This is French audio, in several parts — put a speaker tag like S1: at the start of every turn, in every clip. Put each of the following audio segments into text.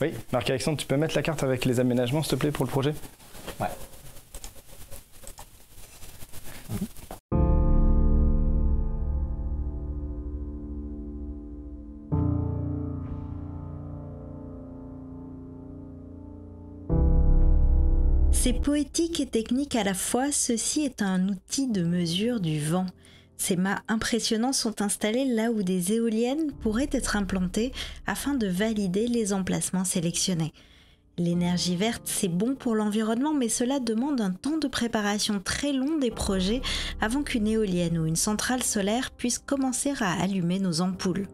S1: Oui, Marc-Alexandre, tu peux mettre la carte avec les aménagements, s'il te plaît, pour le projet?
S2: Ouais.
S3: C'est poétique et technique à la fois, ceci est un outil de mesure du vent. Ces mâts impressionnants sont installés là où des éoliennes pourraient être implantées afin de valider les emplacements sélectionnés. L'énergie verte, c'est bon pour l'environnement, mais cela demande un temps de préparation très long des projets avant qu'une éolienne ou une centrale solaire puisse commencer à allumer nos ampoules.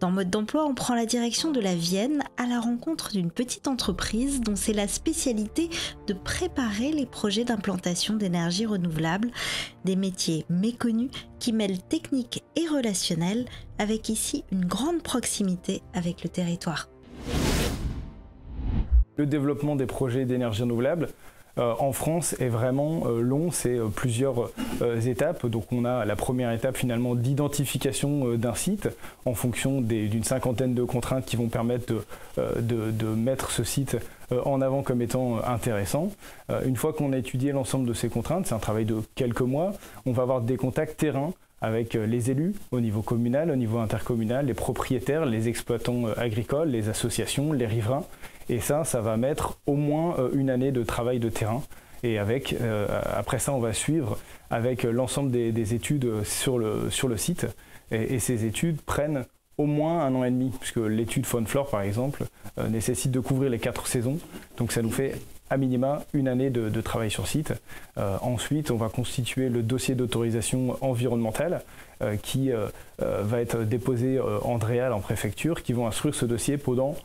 S3: Dans Mode d'emploi, on prend la direction de la Vienne à la rencontre d'une petite entreprise dont c'est la spécialité de préparer les projets d'implantation d'énergie renouvelable, des métiers méconnus qui mêlent technique et relationnel avec ici une grande proximité avec le territoire.
S1: Le développement des projets d'énergie renouvelable euh, en France est vraiment euh, long, c'est euh, plusieurs étapes. Donc on a la première étape finalement d'identification d'un site en fonction d'une cinquantaine de contraintes qui vont permettre de, de mettre ce site en avant comme étant intéressant. une fois qu'on a étudié l'ensemble de ces contraintes, c'est un travail de quelques mois, on va avoir des contacts terrain avec les élus au niveau communal, au niveau intercommunal, les propriétaires, les exploitants agricoles, les associations, les riverains. Et ça, ça va mettre au moins euh, une année de travail de terrain. Et avec, euh, après ça, on va suivre avec l'ensemble des, études sur le, sur le site. Et, ces études prennent au moins un an et demi, puisque l'étude Faune Flore, par exemple, euh, nécessite de couvrir les quatre saisons. Donc ça nous fait à minima une année de, travail sur site. ensuite, on va constituer le dossier d'autorisation environnementale qui va être déposé en DREAL en préfecture, qui vont instruire ce dossier pendant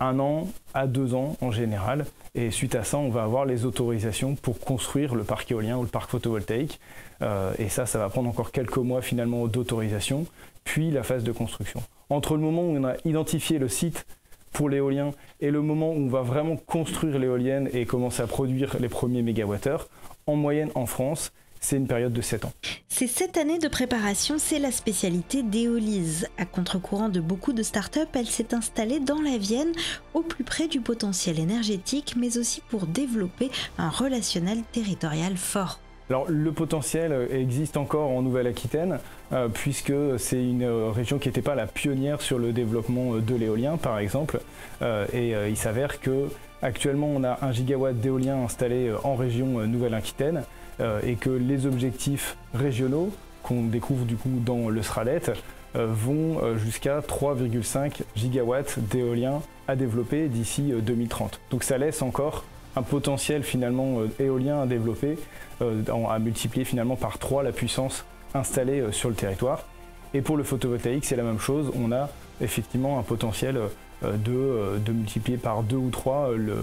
S1: un an à deux ans en général. Et suite à ça, on va avoir les autorisations pour construire le parc éolien ou le parc photovoltaïque. Euh, et ça, ça va prendre encore quelques mois finalement d'autorisation, puis la phase de construction. Entre le moment où on a identifié le site pour l'éolien et le moment où on va vraiment construire l'éolienne et commencer à produire les premiers mégawattheures, en moyenne en France, c'est une période de 7 ans.
S3: Ces 7 années de préparation, c'est la spécialité d'Eolise. À contre-courant de beaucoup de startups, elle s'est installée dans la Vienne, au plus près du potentiel énergétique, mais aussi pour développer un relationnel territorial fort.
S1: Alors le potentiel existe encore en Nouvelle-Aquitaine euh, puisque c'est une région qui n'était pas la pionnière sur le développement de l'éolien par exemple euh, et euh, il s'avère que actuellement on a un gigawatt d'éolien installé en région Nouvelle-Aquitaine euh, et que les objectifs régionaux qu'on découvre du coup dans le SRADET euh, vont euh, jusqu'à 3,5 gigawatts d'éolien à développer d'ici 2030. Donc ça laisse encore un potentiel finalement éolien à développer, à multiplier finalement par 3 la puissance installée sur le territoire. Et pour le photovoltaïque, c'est la même chose. On a effectivement un potentiel de, de multiplier par 2 ou 3 le,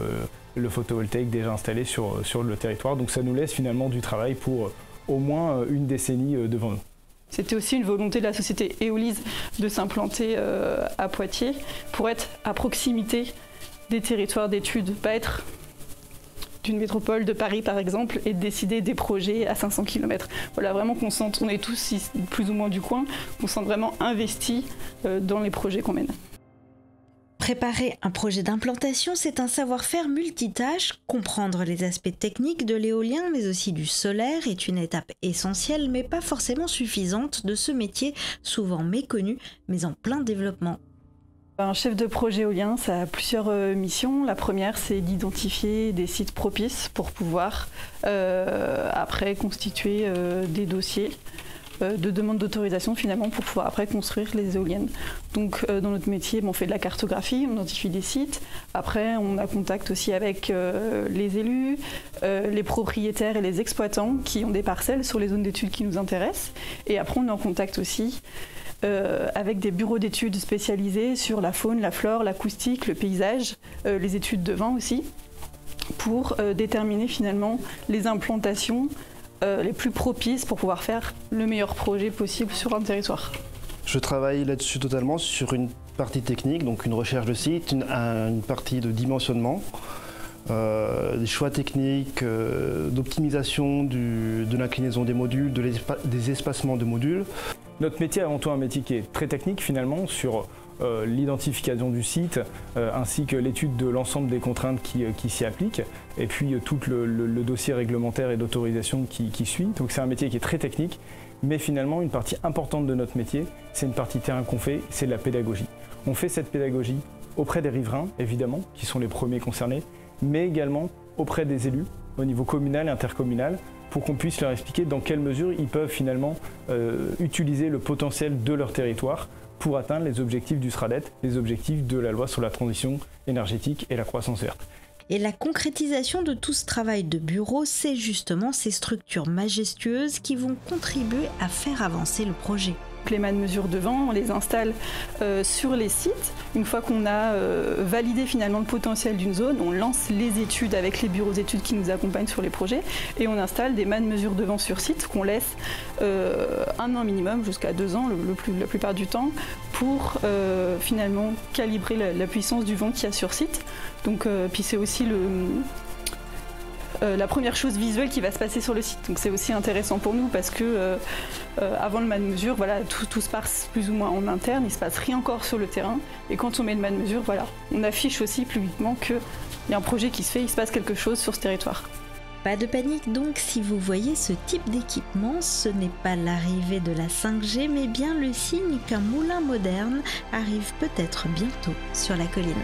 S1: le photovoltaïque déjà installé sur, sur le territoire. Donc ça nous laisse finalement du travail pour euh, au moins euh, une décennie euh, devant nous.
S4: C'était aussi une volonté de la société Eolise de s'implanter à Poitiers pour être à proximité des territoires d'études, pas être d'une métropole de Paris par exemple et décider des projets à 500 km. Voilà, vraiment qu'on sente, on est tous plus ou moins du coin, qu'on sent vraiment investi dans les projets qu'on mène.
S3: Préparer un projet d'implantation, c'est un savoir-faire multitâche. Comprendre les aspects techniques de l'éolien, mais aussi du solaire, est une étape essentielle, mais pas forcément suffisante de ce métier souvent méconnu, mais en plein développement.
S4: Un chef de projet éolien, ça a plusieurs euh, missions. La première, c'est d'identifier des sites propices pour pouvoir euh, après constituer euh, des dossiers de demande d'autorisation finalement pour pouvoir après construire les éoliennes. Donc dans notre métier, on fait de la cartographie, on identifie des sites. Après, on a contact aussi avec les élus, les propriétaires et les exploitants qui ont des parcelles sur les zones d'études qui nous intéressent. Et après, on est en contact aussi avec des bureaux d'études spécialisés sur la faune, la flore, l'acoustique, le paysage, les études de vent aussi, pour déterminer finalement les implantations euh, les plus propices pour pouvoir faire le meilleur projet possible sur un territoire.
S5: Je travaille là-dessus totalement sur une partie technique, donc une recherche de site, une, partie de dimensionnement, euh, des choix techniques, euh, d'optimisation de l'inclinaison des modules, des espacements de modules.
S1: Notre métier est avant tout un métier qui est très technique finalement sur l'identification du site, ainsi que l'étude de l'ensemble des contraintes qui, s'y appliquent, et puis tout le, dossier réglementaire et d'autorisation qui, qui suit. Donc c'est un métier qui est très technique, mais finalement une partie importante de notre métier, c'est une partie terrain qu'on fait, c'est de la pédagogie. On fait cette pédagogie auprès des riverains, évidemment, qui sont les premiers concernés, mais également auprès des élus au niveau communal et intercommunal pour qu'on puisse leur expliquer dans quelle mesure ils peuvent finalement euh, utiliser le potentiel de leur territoire pour atteindre les objectifs du SRADET, les objectifs de la loi sur la transition énergétique et la croissance verte.
S3: Et la concrétisation de tout ce travail de bureau, c'est justement ces structures majestueuses qui vont contribuer à faire avancer le projet
S4: les mesures de vent, on les installe euh, sur les sites. Une fois qu'on a euh, validé finalement le potentiel d'une zone, on lance les études avec les bureaux d'études qui nous accompagnent sur les projets et on installe des mesures de vent sur site qu'on laisse euh, un an minimum jusqu'à deux ans la plupart du temps pour finalement calibrer la, puissance du vent qu'il y a sur site. Donc, puis c'est aussi euh, la première chose visuelle qui va se passer sur le site. Donc c'est aussi intéressant pour nous parce que euh, euh, avant le man mesure, voilà, tout, se passe plus ou moins en interne, il se passe rien encore sur le terrain. Et quand on met le man mesure, voilà, on affiche aussi publiquement qu'il y a un projet qui se fait, il se passe quelque chose sur ce territoire.
S3: Pas de panique donc si vous voyez ce type d'équipement, ce n'est pas l'arrivée de la 5G mais bien le signe qu'un moulin moderne arrive peut-être bientôt sur la colline.